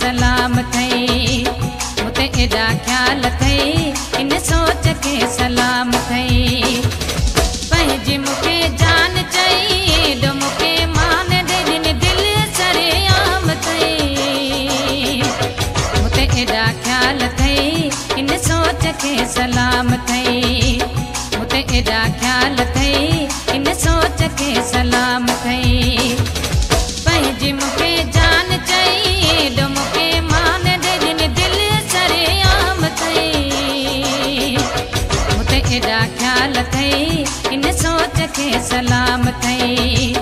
سلام ٿئي. هتي ايڏا خيال سلام اٿئي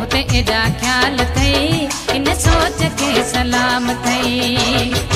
هتي ايڏا خيال اٿئي ان سوچ کي سلام اٿئي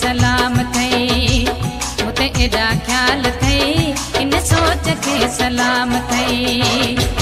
سلام اٿئي هتي ايڏا خيال اٿئي ان سوچ کي سلام اٿئي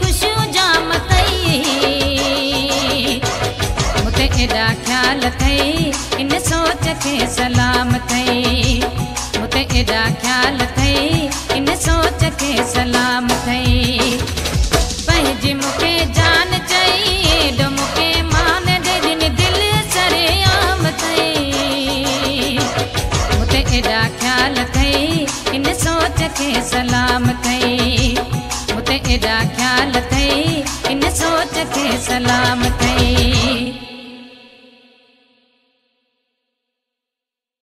خوشيون جام اٿئي ڪيڏا خيال ڪئي هن سوچ کي سلامت خيال اٿئي ان سوچ کي سلام اٿئي